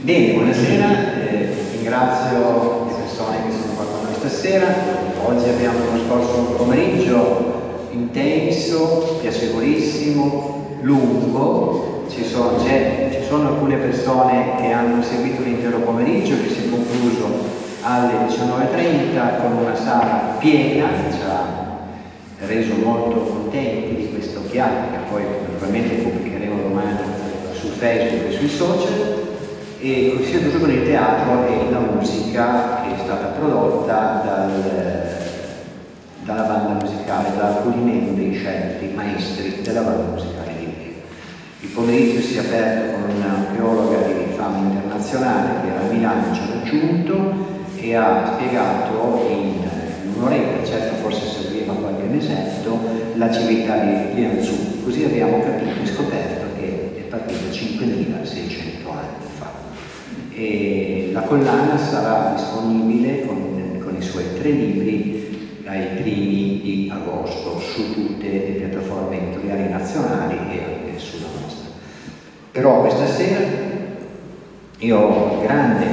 Bene, buonasera, eh, ringrazio le persone che sono qua con noi stasera. Oggi abbiamo uno scorso pomeriggio intenso, piacevolissimo, lungo. Ci sono, ci sono alcune persone che hanno seguito l'intero pomeriggio che si è concluso alle 19.30 con una sala piena, ci ha reso molto contenti di questo piano che poi naturalmente pubblicheremo domani su Facebook e sui social e si è tutto con il teatro e la musica che è stata prodotta dal, dalla banda musicale, da alcuni membri scelti, maestri della banda musicale di Rio. Il pomeriggio si è aperto con una archeologa di fama internazionale che era a Milano, ci ha raggiunto e ha spiegato in un'oretta, certo forse serviva qualche mesetto, la civiltà di Lianzù. Così abbiamo capito e scoperto che è partito 5.600 anni e la collana sarà disponibile con, con, i suoi tre libri ai primi di agosto su tutte le piattaforme editoriali nazionali e anche sulla nostra. Però questa sera io ho grande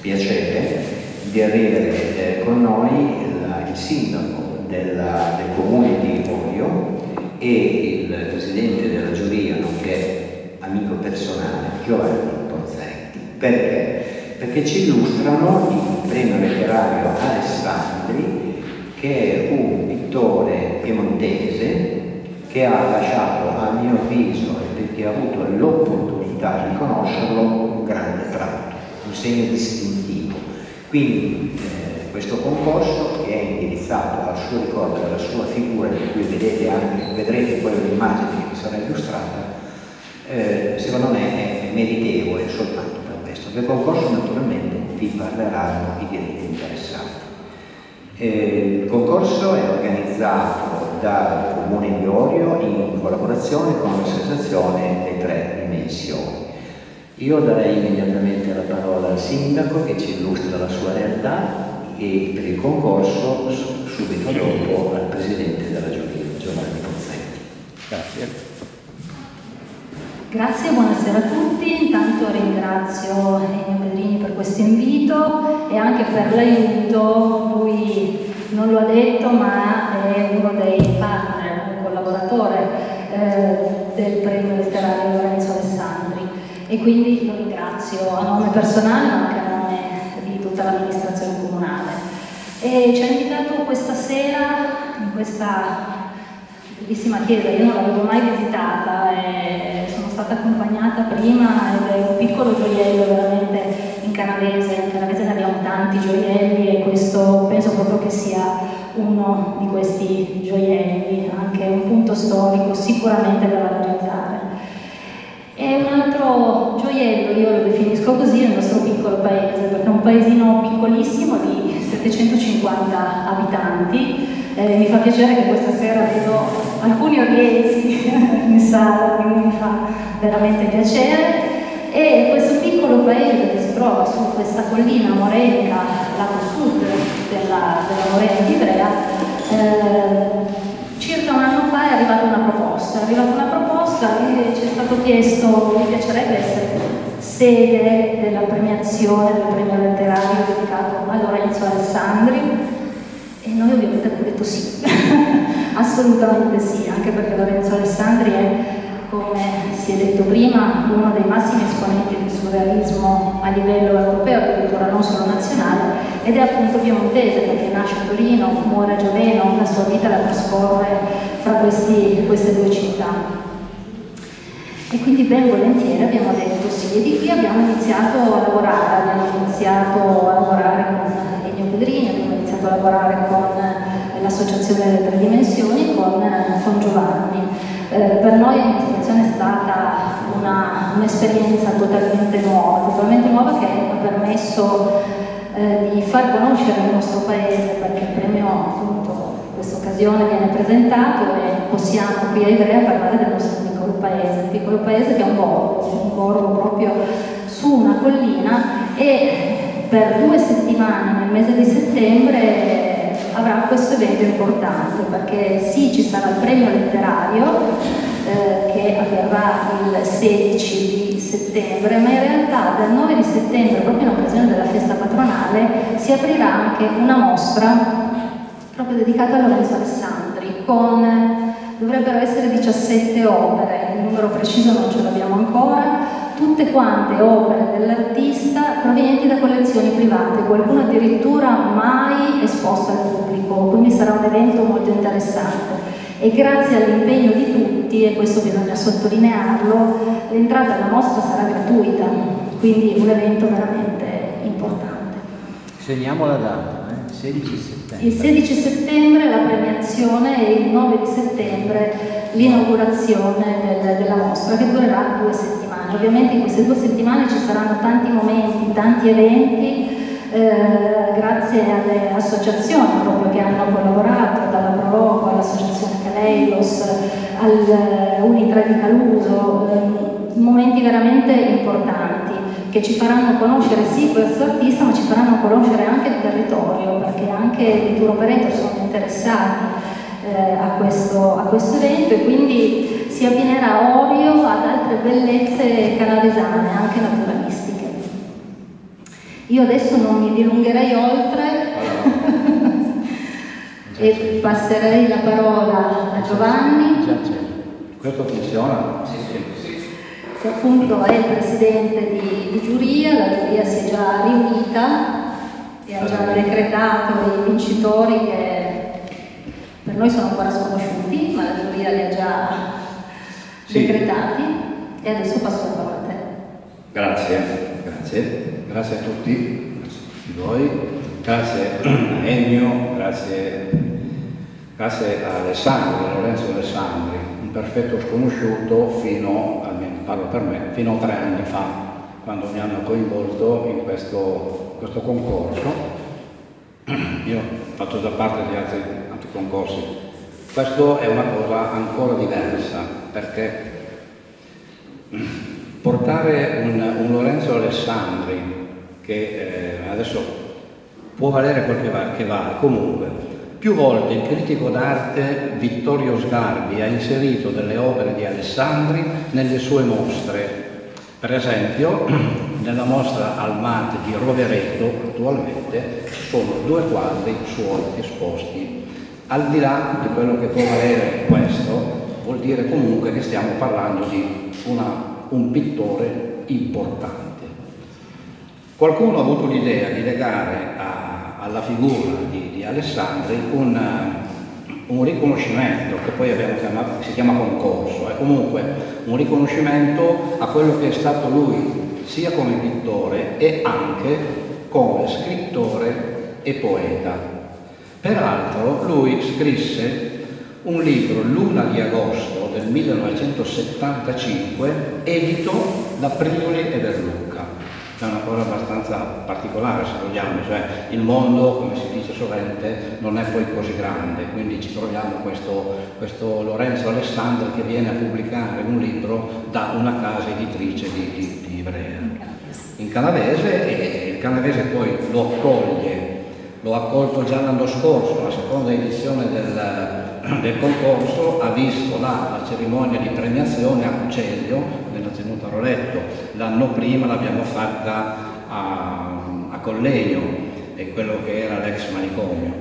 piacere di avere eh, con noi il, il sindaco della, del comune di Orio e il presidente della giuria, nonché amico personale, Giovanni perché? Perché ci illustrano il premio letterario Alessandri, che è un pittore piemontese che ha lasciato, a mio avviso, e chi ha avuto l'opportunità di conoscerlo, un grande tratto, un segno distintivo. Quindi eh, questo concorso, che è indirizzato al suo ricordo alla sua figura, di cui vedete anche, vedrete poi un'immagine che vi sarà illustrata, eh, secondo me è meritevole soltanto del concorso naturalmente vi parleranno i diritti interessati. Eh, il concorso è organizzato dal Comune di Orio in collaborazione con l'associazione Le Tre Dimensioni. Io darei immediatamente la parola al sindaco che ci illustra la sua realtà e per il concorso subito dopo al presidente della giuria, Giovanni Pozzetti. Grazie. Grazie, buonasera a tutti. Intanto ringrazio Ennio Pedrini per questo invito e anche per l'aiuto. Lui non lo ha detto, ma è uno dei partner, un collaboratore eh, del premio letterario Lorenzo Alessandri e quindi lo ringrazio a nome personale ma anche a nome di tutta l'amministrazione comunale. E ci ha invitato questa sera in questa bellissima chiesa, io non l'avevo mai visitata, sono stata accompagnata prima ed è un piccolo gioiello veramente in canavese, in canavese ne abbiamo tanti gioielli e questo penso proprio che sia uno di questi gioielli, anche un punto storico sicuramente da valorizzare. E un altro gioiello, io lo definisco così, è il nostro piccolo paese, perché è un paesino piccolissimo di 750 abitanti, eh, mi fa piacere che questa sera vedo alcuni oriesi in sala, quindi mi fa veramente piacere. E questo piccolo paese che si trova su questa collina morenica, lato sud della, della Morena di Ivrea, eh, circa un anno fa è arrivata una proposta. È arrivata una proposta e ci è stato chiesto, mi piacerebbe essere sede della premiazione del premio letterario dedicato a Lorenzo Alessandri, e noi ovviamente abbiamo detto sì, assolutamente sì, anche perché Lorenzo Alessandri è, come si è detto prima, uno dei massimi esponenti del surrealismo a livello europeo, addirittura non solo nazionale, ed è appunto piemontese perché nasce a Torino, muore a Gioveno, la sua vita la trascorre fra questi, queste due città. E quindi ben volentieri abbiamo detto sì, e di qui abbiamo iniziato a lavorare, abbiamo iniziato a lavorare con Ennio Pedrini, abbiamo iniziato a lavorare con l'associazione delle tre dimensioni, con, eh, con Giovanni. Eh, per noi l'amministrazione è stata un'esperienza un totalmente nuova, totalmente nuova che ha permesso eh, di far conoscere il nostro paese perché il premio appunto in questa occasione viene presentato e possiamo qui a Ivrea parlare del nostro piccolo paese, il piccolo paese che è un borgo, un borgo proprio su una collina e per due settimane nel mese di settembre avrà questo evento importante perché sì ci sarà il premio letterario eh, che avverrà il 16 di settembre, ma in realtà dal 9 di settembre, proprio in occasione della festa patronale, si aprirà anche una mostra proprio dedicata a Lorenzo Alessandri con dovrebbero essere 17 opere, il numero preciso non ce l'abbiamo ancora, tutte quante opere dell'artista provenienti da collezioni private, qualcuna addirittura mai esposta al pubblico, quindi sarà un evento molto interessante. E grazie all'impegno di tutti, e questo bisogna sottolinearlo, l'entrata alla mostra sarà gratuita, quindi un evento veramente importante. Segniamo la data. 16 settembre. Il 16 settembre la premiazione e il 9 di settembre l'inaugurazione del, della mostra che durerà due settimane. Ovviamente in queste due settimane ci saranno tanti momenti, tanti eventi, eh, grazie alle associazioni proprio che hanno collaborato, dalla Proloco all'associazione Caleidos, all'Unitra di Caluso, eh, momenti veramente importanti che ci faranno conoscere sì questo artista, ma ci faranno conoscere anche il territorio, perché anche i tour operator sono interessati eh, a, questo, a, questo, evento e quindi si abbinerà Orio ad altre bellezze canavesane, anche naturalistiche. Io adesso non mi dilungherei oltre e passerei la parola a Giovanni. Questo funziona? Sì, sì che appunto è il presidente di, di, giuria, la giuria si è già riunita e ha già decretato i vincitori che per noi sono ancora sconosciuti, ma la giuria li ha già sì. decretati e adesso passo la parola a te. Grazie, grazie, grazie a tutti, grazie a tutti voi, grazie a Ennio, grazie, grazie a Alessandro, a Lorenzo Alessandri, un perfetto sconosciuto fino al parlo per me, fino a tre anni fa, quando mi hanno coinvolto in questo, questo concorso. Io ho fatto già parte di altri concorsi. Questo è una cosa ancora diversa, perché portare un, un Lorenzo Alessandri, che eh, adesso può valere quel che, va, che vale, comunque più volte il critico d'arte Vittorio Sgarbi ha inserito delle opere di Alessandri nelle sue mostre. Per esempio, nella mostra al MAT di Rovereto attualmente sono due quadri suoi esposti. Al di là di quello che può valere questo, vuol dire comunque che stiamo parlando di una, un pittore importante. Qualcuno ha avuto l'idea di legare a alla figura di, di Alessandri un, un, riconoscimento che poi chiamato, si chiama concorso, è comunque un riconoscimento a quello che è stato lui sia come pittore e anche come scrittore e poeta. Peraltro lui scrisse un libro, Luna di agosto del 1975, edito da Prioli e Berlucci è una cosa abbastanza particolare se vogliamo, cioè il mondo, come si dice sovente, non è poi così grande, quindi ci troviamo questo, questo Lorenzo Alessandro che viene a pubblicare un libro da una casa editrice di, di, di Ivrea, in canavese e il canavese poi lo accoglie, l'ho accolto già l'anno scorso, la seconda edizione del, del concorso, ha visto la, la cerimonia di premiazione a Cuceglio tenuta a Roletto, l'anno prima l'abbiamo fatta a, a Collegno, è quello che era l'ex manicomio.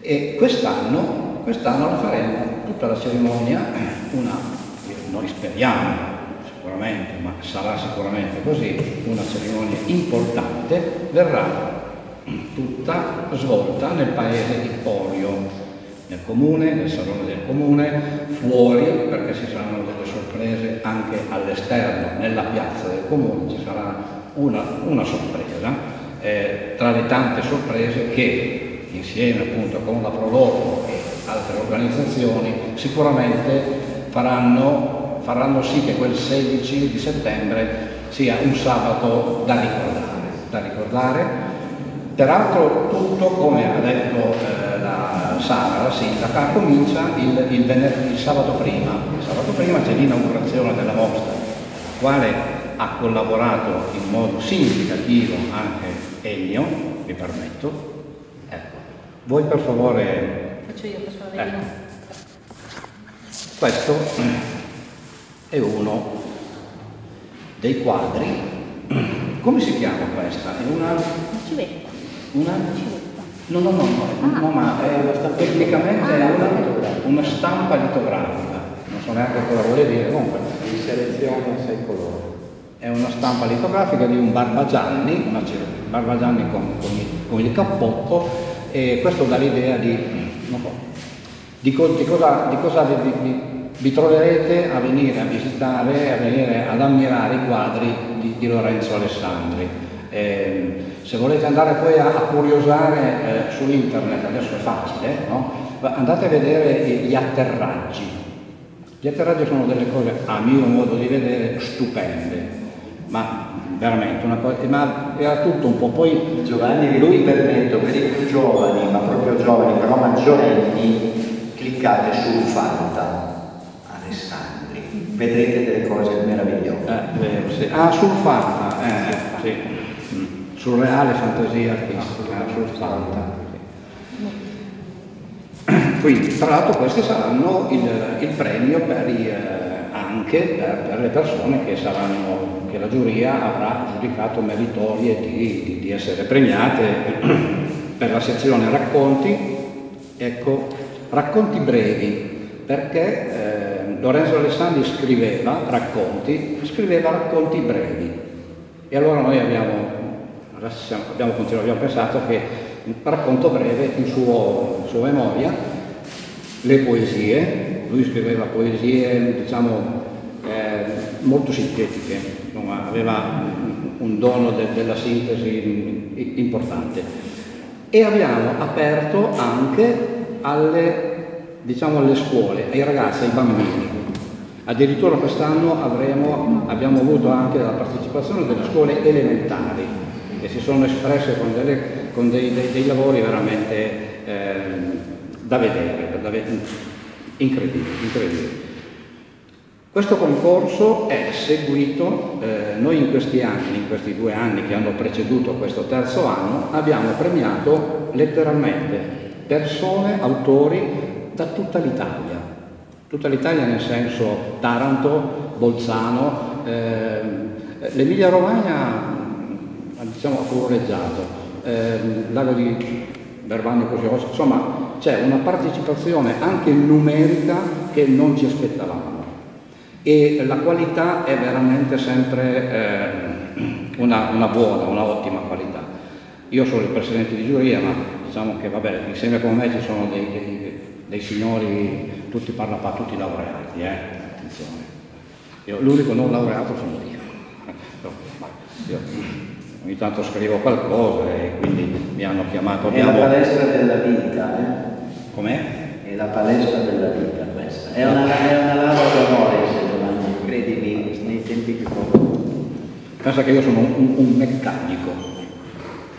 E quest'anno, quest'anno la faremo tutta la cerimonia, una, noi speriamo sicuramente, ma sarà sicuramente così, una cerimonia importante, verrà tutta svolta nel paese di Orio, nel comune, nel salone del comune, fuori perché ci saranno delle sorprese anche all'esterno, nella piazza del comune ci sarà una, una sorpresa, eh, tra le tante sorprese che insieme appunto con la Proloco e altre organizzazioni sicuramente faranno, faranno sì che quel 16 di settembre sia un sabato da ricordare. Da ricordare. Peraltro tutto, come ha detto eh, la Sara, la sindaca, comincia il, il, venerdì, il sabato prima. Il sabato prima c'è l'inaugurazione della mostra, la quale ha collaborato in modo significativo anche Ennio, mi permetto. Ecco, voi per favore... Faccio io, per favore. Ecco. Questo è uno dei quadri. Come si chiama questa? È una... Civetta. Una... No, no, no, no, no ma è, tecnicamente è una, una stampa litografica, non so neanche cosa vuole dire, comunque. Di selezione a sei colori. È una stampa litografica di un Barbagianni, una Barbagianni con, con, con il cappotto, e questo dà l'idea di, so, di, di, cosa, di cosa vi, vi, troverete a venire a visitare, a venire ad ammirare i quadri di, di Lorenzo Alessandri. Eh, se volete andare poi a, a curiosare eh, su internet, adesso è facile, no? andate a vedere gli atterraggi. Gli atterraggi sono delle cose, a mio modo di vedere, stupende, ma veramente una cosa, ma era tutto un po', poi Giovanni vi permetto, per i più giovani, ma proprio giovani, però maggiorenni, cliccate su Fanta Alessandri, vedrete delle cose meravigliose. Eh, sì. Ah, sul Fanta, eh, sì. Mm. sul reale fantasia artistica, sul Fanta. Quindi, tra l'altro questi saranno il, il premio per i, eh, anche per, per, le persone che, saranno, che, la giuria avrà giudicato meritorie di, di, di essere premiate per la sezione racconti, ecco, racconti brevi, perché eh, Lorenzo Alessandri scriveva racconti, scriveva racconti brevi. E allora noi abbiamo, abbiamo, abbiamo pensato che il racconto breve, in, suo, in sua memoria, le poesie, lui scriveva poesie diciamo, eh, molto sintetiche, insomma, aveva un dono de della sintesi importante. E abbiamo aperto anche alle, diciamo, alle scuole, ai ragazzi, ai bambini. Addirittura quest'anno abbiamo avuto anche la partecipazione delle scuole elementari che si sono espresse con, delle, con dei, dei, dei, lavori veramente eh, da vedere, da vedere Incredibile, incredibile. Questo concorso è seguito, eh, noi in questi anni, in questi due anni che hanno preceduto questo terzo anno, abbiamo premiato letteralmente persone, autori da tutta l'Italia. Tutta l'Italia nel senso Taranto, Bolzano, eh, l'Emilia Romagna diciamo ha coloreggiato, eh, Lago di Verbano così, insomma c'è una partecipazione anche numerica che non ci aspettavamo e la qualità è veramente sempre eh, una, una, buona, una ottima qualità. Io sono il presidente di giuria, ma diciamo che vabbè, insieme con me ci sono dei, dei, dei signori, tutti parla tutti laureati, eh? attenzione. l'unico non laureato sono io. io ogni tanto scrivo qualcosa e quindi mi hanno chiamato. È la palestra della vita, eh? Com'è? È la palestra della vita questa. È una, è una lava d'onore, Giovanni, credimi, nei tempi che corrono. Pensa che io sono un, un meccanico,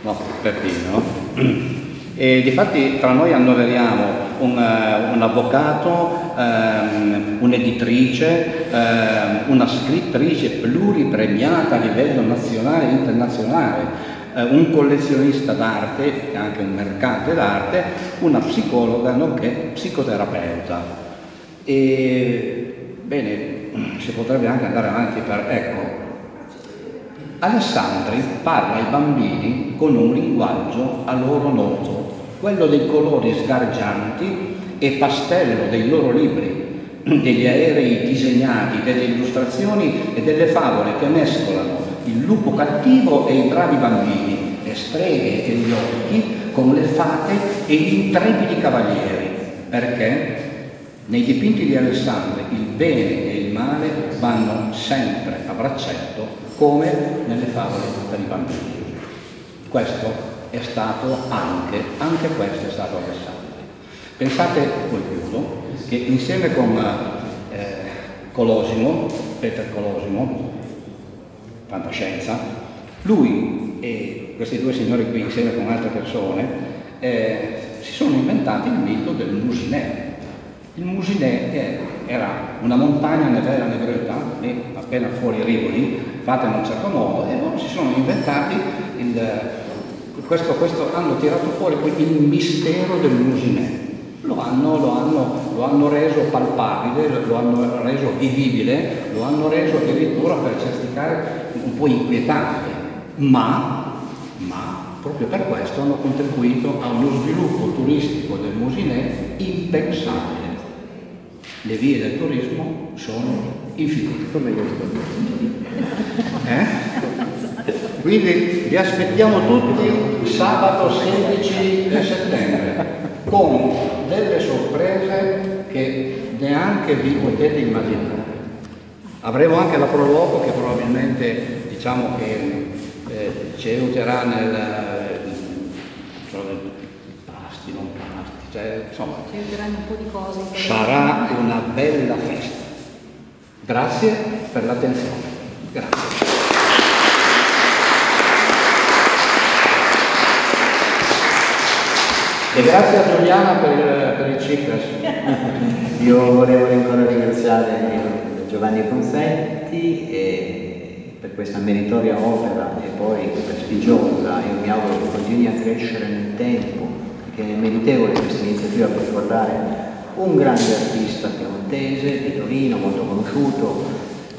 no, per dire, no? E difatti tra noi annoveriamo un, uh, un avvocato, um, un'editrice, uh, una scrittrice pluripremiata a livello nazionale e internazionale, uh, un collezionista d'arte, anche un mercante d'arte, una psicologa nonché psicoterapeuta. E bene, si potrebbe anche andare avanti per, ecco, Alessandri parla ai bambini con un linguaggio a loro noto, quello dei colori sgargianti e pastello dei loro libri, degli aerei disegnati, delle illustrazioni e delle favole che mescolano il lupo cattivo e i bravi bambini, le streghe e gli orchi con le fate e gli intrepidi cavalieri, perché nei dipinti di Alessandri il bene e il male vanno sempre a braccetto come nelle favole per i bambini. Questo è stato anche, anche questo è stato Alessandro. Pensate, poi chiudo, che insieme con eh, Colosimo, Peter Colosimo, fantascienza, lui e questi due signori qui insieme con altre persone eh, si sono inventati il mito del Musinè. Il Musinè era una montagna nell'era nevreta, e appena fuori Rivoli, fatta in un certo modo e loro si sono inventati il, questo, questo, hanno tirato fuori il mistero del Musinè. lo hanno, lo hanno, lo hanno reso palpabile, lo hanno reso vivibile, lo hanno reso addirittura per certi casi un po' inquietante, ma, ma proprio per questo hanno contribuito a uno sviluppo turistico del Mosinè impensabile. Le vie del turismo sono infinite. Come eh? Quindi vi aspettiamo tutti sabato 16 settembre con delle sorprese che neanche vi potete immaginare. Avremo anche la Proloco che probabilmente diciamo che eh, ci aiuterà nel, cioè, pasti, non pasti, cioè, insomma, ci aiuteranno un po' di cose. Sarà una bella festa. Grazie per l'attenzione. Grazie. E grazie a Giuliana per, per il CICRAS. Io volevo ancora ringraziare Giovanni Concetti per questa meritoria opera e poi prestigiosa. Io mi auguro che continui a crescere nel tempo, che è meritevole questa iniziativa per ricordare un grande artista piemontese di Torino, molto conosciuto,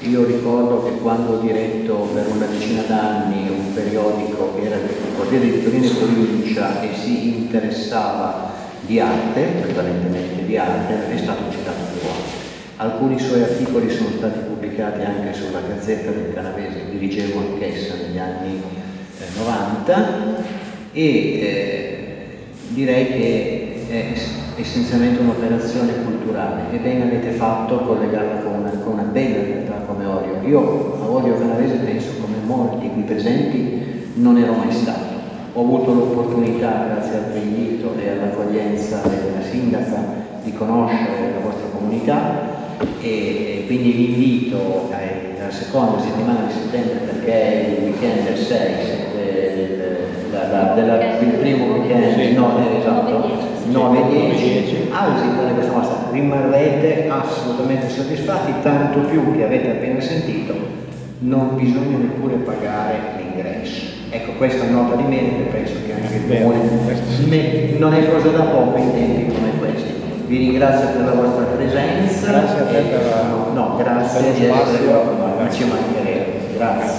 io ricordo che quando ho diretto per una decina d'anni un periodico che era il Corriere di Torino e Provincia e si interessava di arte, prevalentemente di arte, è stato citato più volte. Alcuni suoi articoli sono stati pubblicati anche sulla Gazzetta del Canavese, dirigevo anch'essa negli anni eh, 90 e eh, direi che è essenzialmente un'operazione culturale e bene avete fatto collegarla con con una bella realtà come Orio. Io a Orio Canavese penso come molti qui presenti non ero mai stato. Ho avuto l'opportunità, grazie al tuo e all'accoglienza della sindaca, di conoscere la vostra comunità e quindi vi invito alla seconda settimana di settembre perché è il weekend del 6, del primo weekend, no, esatto, 9-10 a visitare questa mostra. Rimarrete assolutamente soddisfatti tanto più che avete appena sentito non bisogna neppure pagare l'ingresso. Ecco questa è nota di merito penso che anche il comune non è cosa da poco in tempi come questi. Vi ringrazio per la vostra presenza. Grazie a te per no, no grazie di essere qua ma ci mancheremo grazie